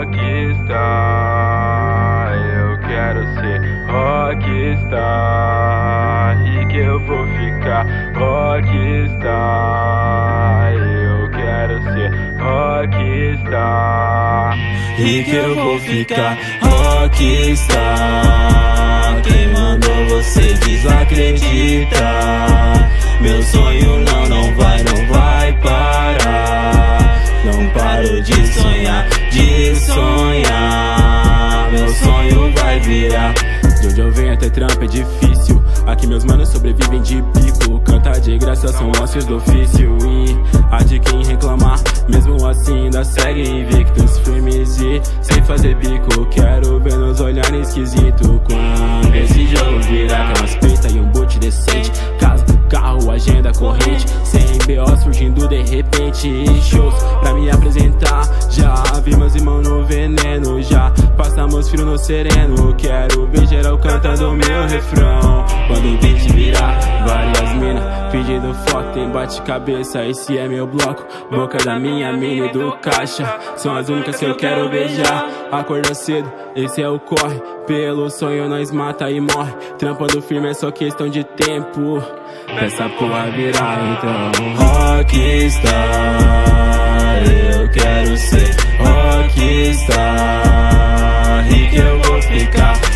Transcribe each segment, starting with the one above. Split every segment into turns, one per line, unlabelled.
rockstar. Eu quero ser rockstar. E que eu vou ficar rockstar. Eu quero ser rockstar.
E que eu vou ficar rockstar. Não paro de sonhar, de sonhar. Meu sonho vai virar.
De onde eu venho até trampo é difícil. Aqui meus manos sobrevivem de pico. Canta de graça são ossos do ofício. E há de quem reclamar. Mesmo assim ainda segue invictos, firmes e sem fazer bico. Quero ver nos olhares esquisito. Quando esse jogo virar, que umas peita e um boot decente. Casa, carro, agenda corrente. BO surgindo de repente. Shows pra me apresentar. Já vi meus irmãos no veneno. Já passamos frio no sereno. Quero ver geral cantando meu refrão. Quando o beat virar, várias pedindo foto. Tem bate-cabeça, esse é meu bloco. Boca da minha mina e do caixa. São as únicas que eu quero beijar. Acorda cedo, esse é o corre. Pelo sonho nós mata e morre. Trampando firme é só questão de tempo. Essa porra virar então.
Rockstar, eu quero ser rockstar. E que eu vou ficar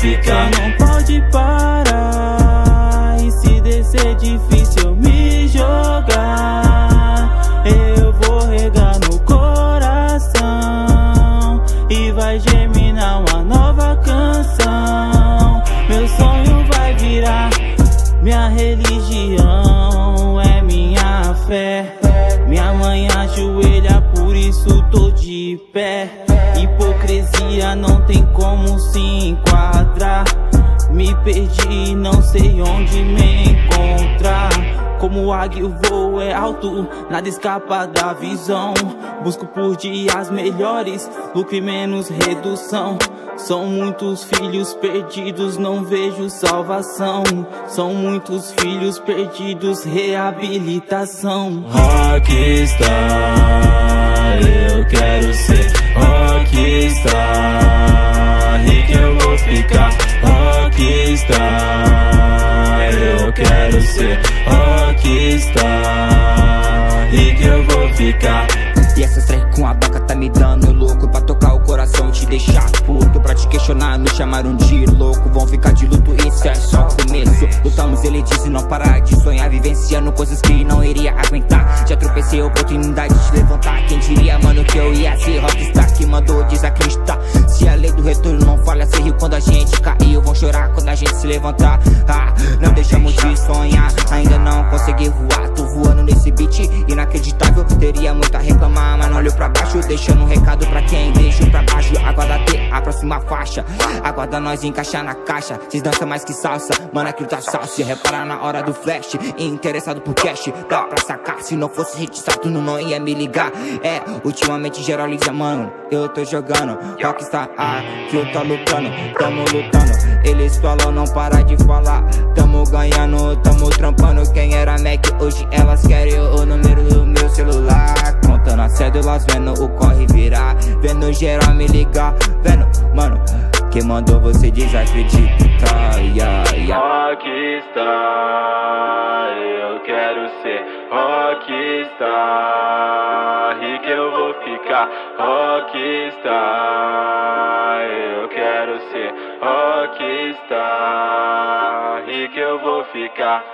ficar.
Não pode parar. E se descer difícil me jogar, eu vou regar no coração. E vai germinar uma nova canção. Meu sonho vai virar minha religião. É minha fé. Minha mãe ajoelha, isso tô de pé. Hipocrisia não tem como se enquadrar. Me perdi, não sei onde me encontrar. Como águia o voo é alto, nada escapa da visão. Busco por dias melhores, lucro e menos redução. São muitos filhos perdidos, não vejo salvação. São muitos filhos perdidos, reabilitação.
Rockstar, quero ser. Rockstar. E que eu vou ficar. E
essa track com a baca tá me dando louco. Pra tocar o coração te deixar puto. Pra te questionar, me chamaram de louco. Vão ficar de luto, isso é só começo. Lutamos, ele disse não parar de sonhar. Vivenciando coisas que não iria aguentar. Já tropecei oportunidade de levantar. Quem diria, mano, que eu ia ser rockstar? Que mandou desacreditar Se a lei do retorno não falha Cê riu quando a gente caiu. Vão chorar quando a gente se levantar. Ah, Deixamos de sonhar Ainda não consegui voar. Tô voando nesse beat inacreditável Teria muito a reclamar olho pra baixo Deixando um recado pra quem deixo pra baixo. Aguarda ter a próxima faixa. Aguarda nós encaixar na caixa. Cês dançam mais que salsa, mano aquilo tá salsa. Repara na hora do flash, interessado por cash. Dá pra sacar, se não fosse hit Saturno não ia me ligar. É, ultimamente geral liga, mano Eu tô jogando, Rockstar, Flow tá lutando. Tamo lutando, eles falam não para de falar. Tamo ganhando, tamo trampando. Quem era Mac, hoje elas querem o número do meu celular Contando as cédulas, vendo o corre virar Vendo geral me ligar, vendo, mano Quem mandou você desacreditar, yeah, yeah.
Rockstar, eu quero ser rockstar. Que eu vou ficar rockstar. Eu quero ser rockstar. Que eu vou ficar